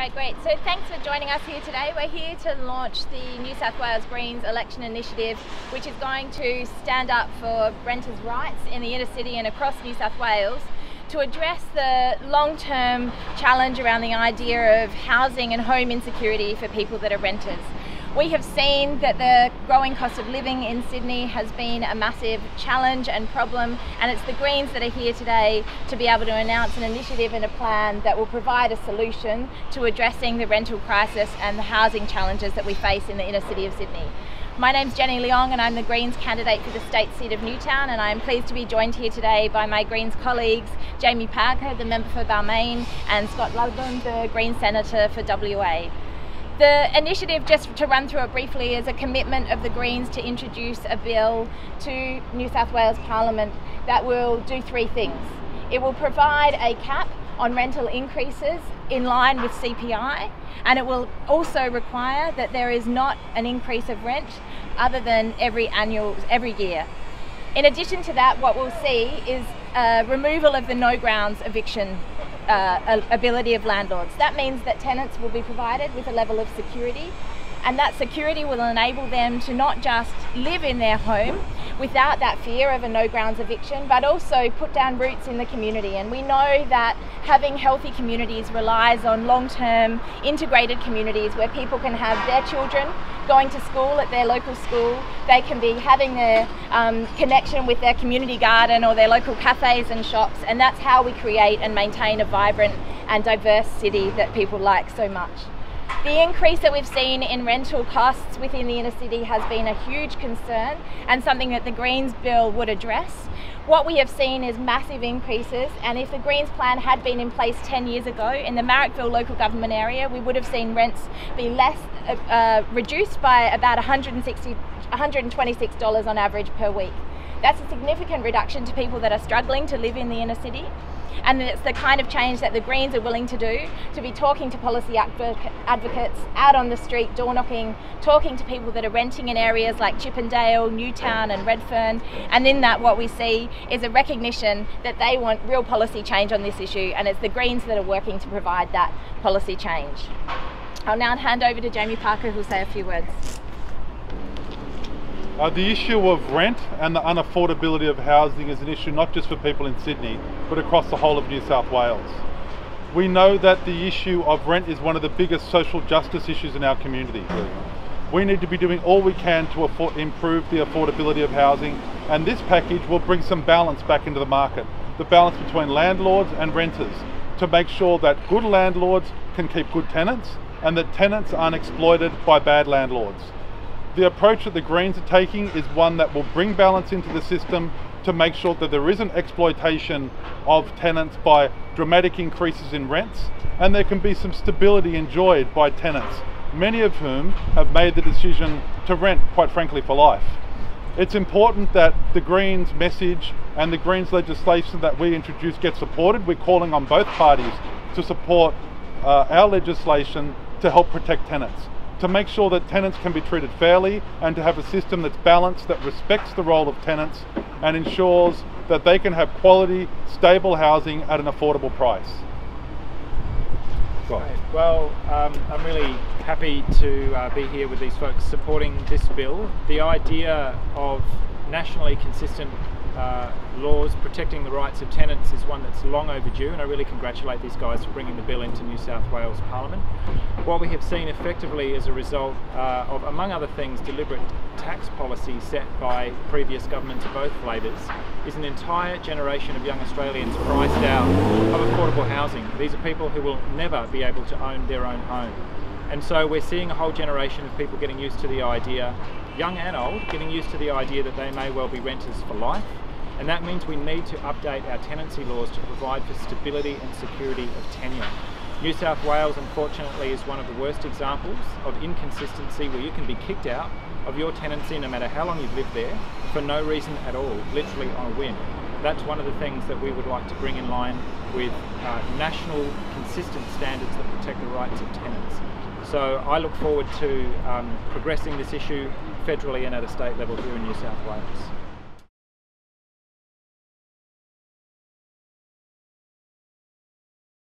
Right, great. So thanks for joining us here today. We're here to launch the New South Wales Greens election initiative, which is going to stand up for renters' rights in the inner city and across New South Wales to address the long-term challenge around the idea of housing and home insecurity for people that are renters. We have seen that the growing cost of living in Sydney has been a massive challenge and problem, and it's the Greens that are here today to be able to announce an initiative and a plan that will provide a solution to addressing the rental crisis and the housing challenges that we face in the inner city of Sydney. My name's Jenny Leong and I'm the Greens candidate for the state seat of Newtown and I'm pleased to be joined here today by my Greens colleagues Jamie Parker, the member for Balmain and Scott Ludlam, the Green Senator for WA. The initiative, just to run through it briefly, is a commitment of the Greens to introduce a bill to New South Wales Parliament that will do three things. It will provide a cap on rental increases in line with CPI, and it will also require that there is not an increase of rent other than every annual every year. In addition to that, what we'll see is a removal of the no grounds eviction uh, ability of landlords. That means that tenants will be provided with a level of security and that security will enable them to not just live in their home without that fear of a no grounds eviction, but also put down roots in the community. And we know that having healthy communities relies on long term integrated communities where people can have their children going to school at their local school, they can be having their um, connection with their community garden or their local cafes and shops, and that's how we create and maintain a vibrant and diverse city that people like so much. The increase that we've seen in rental costs within the inner city has been a huge concern and something that the Greens bill would address. What we have seen is massive increases, and if the Greens plan had been in place 10 years ago in the Marrickville local government area, we would have seen rents be less uh, uh reduced by about 160, $126 on average per week. That's a significant reduction to people that are struggling to live in the inner city and it's the kind of change that the Greens are willing to do to be talking to policy advocates out on the street, door knocking, talking to people that are renting in areas like Chippendale, Newtown, and Redfern. And in that, what we see is a recognition that they want real policy change on this issue, and it's the Greens that are working to provide that policy change. I'll now hand over to Jamie Parker, who'll say a few words. Uh, the issue of rent and the unaffordability of housing is an issue not just for people in Sydney, but across the whole of New South Wales. We know that the issue of rent is one of the biggest social justice issues in our community. We need to be doing all we can to improve the affordability of housing, and this package will bring some balance back into the market the balance between landlords and renters to make sure that good landlords can keep good tenants and that tenants aren't exploited by bad landlords. The approach that the Greens are taking is one that will bring balance into the system to make sure that there isn't exploitation of tenants by dramatic increases in rents and there can be some stability enjoyed by tenants, many of whom have made the decision to rent, quite frankly, for life. It's important that the Greens message and the Greens legislation that we introduce get supported. We're calling on both parties to support uh, our legislation to help protect tenants to make sure that tenants can be treated fairly and to have a system that's balanced, that respects the role of tenants and ensures that they can have quality, stable housing at an affordable price. Well, um, I'm really happy to uh, be here with these folks supporting this bill. The idea of nationally consistent uh, laws protecting the rights of tenants is one that's long overdue and I really congratulate these guys for bringing the bill into New South Wales Parliament. What we have seen effectively as a result uh, of, among other things, deliberate tax policy set by previous governments of both flavours is an entire generation of young Australians priced out of affordable housing. These are people who will never be able to own their own home. And so we're seeing a whole generation of people getting used to the idea, young and old, getting used to the idea that they may well be renters for life. And that means we need to update our tenancy laws to provide for stability and security of tenure. New South Wales, unfortunately, is one of the worst examples of inconsistency where you can be kicked out of your tenancy no matter how long you've lived there for no reason at all, literally on a whim. That's one of the things that we would like to bring in line with uh, national consistent standards that protect the rights of tenants. So I look forward to um, progressing this issue federally and at a state level here in New South Wales.